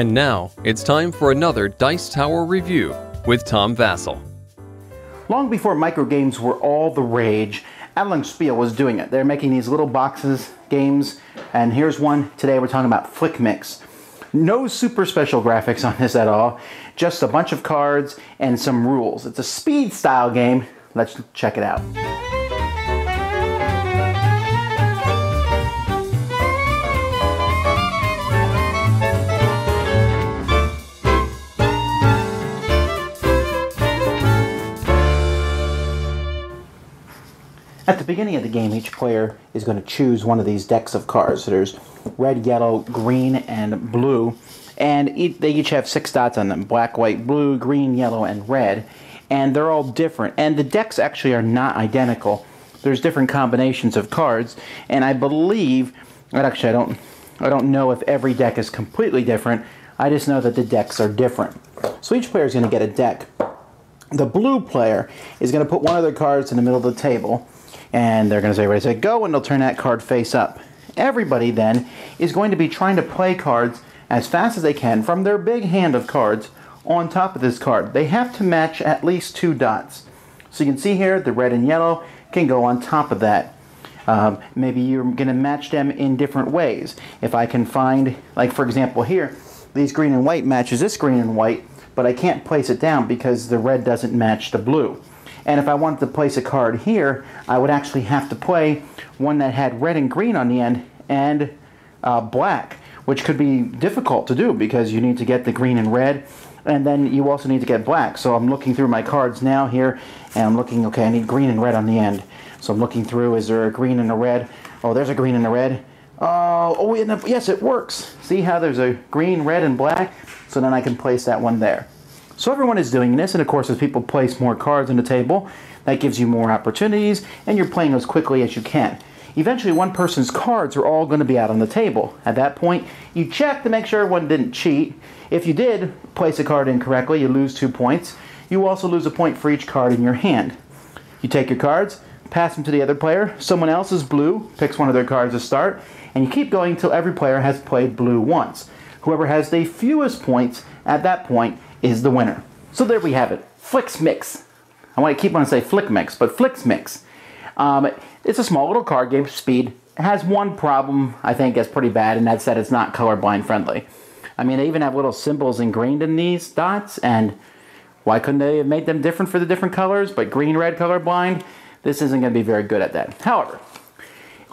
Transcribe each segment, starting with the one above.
And now it's time for another Dice Tower review with Tom Vasel. Long before micro games were all the rage, Adlung Spiel was doing it. They're making these little boxes games, and here's one today. We're talking about Flick Mix. No super special graphics on this at all, just a bunch of cards and some rules. It's a speed style game. Let's check it out. At the beginning of the game, each player is going to choose one of these decks of cards. So there's red, yellow, green, and blue. And they each have six dots on them black, white, blue, green, yellow, and red. And they're all different. And the decks actually are not identical. There's different combinations of cards. And I believe, actually, I don't, I don't know if every deck is completely different. I just know that the decks are different. So each player is going to get a deck. The blue player is going to put one of their cards in the middle of the table and they're going to say, ready, say, go, and they'll turn that card face up. Everybody then is going to be trying to play cards as fast as they can from their big hand of cards on top of this card. They have to match at least two dots. So you can see here, the red and yellow can go on top of that. Um, maybe you're going to match them in different ways. If I can find, like for example here, these green and white matches this green and white, but I can't place it down because the red doesn't match the blue. And if I wanted to place a card here, I would actually have to play one that had red and green on the end and uh, black, which could be difficult to do because you need to get the green and red and then you also need to get black. So I'm looking through my cards now here and I'm looking, okay, I need green and red on the end. So I'm looking through, is there a green and a red? Oh, there's a green and a red. Oh, oh, yes, it works. See how there's a green, red, and black? So then I can place that one there. So everyone is doing this, and of course, as people place more cards on the table, that gives you more opportunities, and you're playing as quickly as you can. Eventually, one person's cards are all going to be out on the table. At that point, you check to make sure everyone didn't cheat. If you did place a card incorrectly, you lose two points. You also lose a point for each card in your hand. You take your cards, pass them to the other player. Someone else's blue picks one of their cards to start, and you keep going until every player has played blue once. Whoever has the fewest points at that point is the winner. So there we have it. Flix Mix. I want to keep on say Flick Mix, but Flix Mix. Um, it's a small little card game, speed. It has one problem I think that's pretty bad, and that's that it's not colorblind friendly. I mean, they even have little symbols ingrained in these dots, and why couldn't they have made them different for the different colors? But green, red, colorblind, this isn't going to be very good at that. However,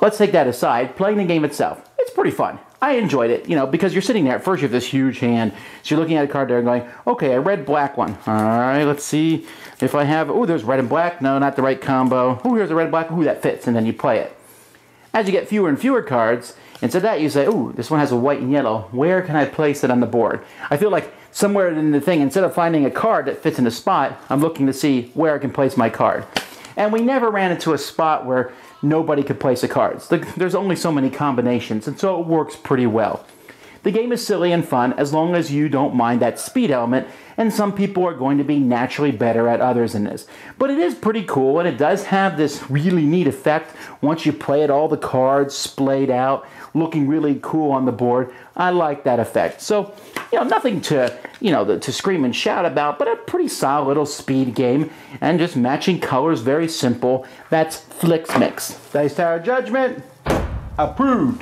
let's take that aside. Playing the game itself, it's pretty fun. I enjoyed it, you know, because you're sitting there. At first, you have this huge hand. So you're looking at a card there and going, okay, a red black one. All right, let's see if I have. Oh, there's red and black. No, not the right combo. Oh, here's a red black. Ooh, that fits. And then you play it. As you get fewer and fewer cards, instead of that, you say, oh, this one has a white and yellow. Where can I place it on the board? I feel like somewhere in the thing, instead of finding a card that fits in a spot, I'm looking to see where I can place my card. And we never ran into a spot where nobody could place the cards. There's only so many combinations, and so it works pretty well. The game is silly and fun as long as you don't mind that speed element, and some people are going to be naturally better at others in this. But it is pretty cool, and it does have this really neat effect once you play it, all the cards splayed out, looking really cool on the board. I like that effect. So, you know, nothing to, you know, to scream and shout about, but a pretty solid little speed game, and just matching colors, very simple. That's Flix Mix. Dice Tower Judgment, approved.